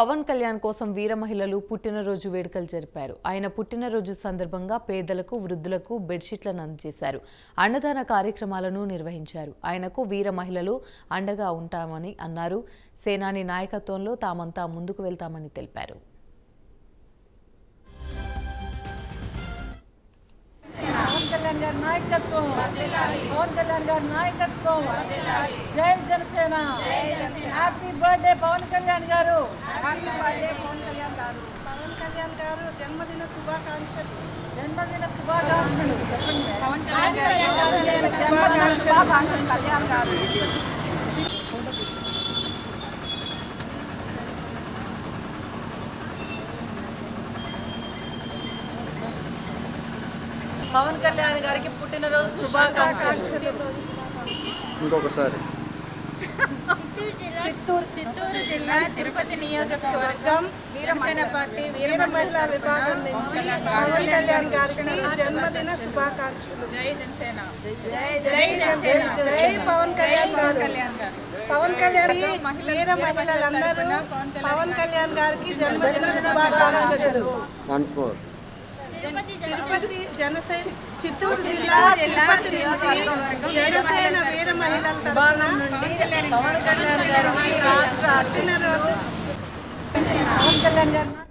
పవన్ కళ్యాణ్ కోసం వీర మహిళలు పుట్టినరోజు వేడుకలు జరిపారు. ఆయన పుట్టినరోజు సందర్భంగా పేదలకు వృద్ధులకు బెడ్షీట్లను అందజేశారు. అన్నదాన కార్యక్రమాలను నిర్వహించారు. ఆయనకు వీర మహిళలు అండగా ఉంటామని అన్నారు. సేనాని నాయకత్వంలో తామంతా ముందుకు వెళ్తామని తెలిపారు. కళ్యాణ్ గారి నాయకత్వం. పవన్ కళ్యాణ్ గారి నాయకత్వం. జై Janasena. Happy birthday Pawan Kalyan garu. Happy birthday Pawan Kalyan గారు. పవన్ కళ్యాణ్ గారు జన్మదిన శుభాకాంక్షలు. జన్మదిన శుభాకాంక్షలు. చెప్పండి. పవన్ కళ్యాణ్ గారు జన్మదిన శుభాకాంక్షలు కళ్యాణ్ గారు. పవన్ కళ్యాణ్ గారికి పుట్టినరోజు శుభాకాంక్షలు. ఇంకొకసారి. చిత్తూరు చిత్తూరు జిల్లా తిరుపతి నియోజకవర్గం వీరసేన పార్టీ వీర మహిళా విభాగం నుంచి పవన్ కళ్యాణ్ గారికి జన్మదిన శుభాకాంక్షలు. జై జనసేన. జై జనసేన. జై పవన్ కళ్యాణ్ గారు. పవన్ కళ్యాణ్ వీర మహిళలందరూ పవన్ కళ్యాణ్ గారికి జన్మదిన శుభాకాంక్షలు. తిరుపతి జనసేన. చిత్తూరు జిల్లా తిరుపతి నుంచి జనసేన వీర మహిళల తరఫున రాష్ట్ర గారు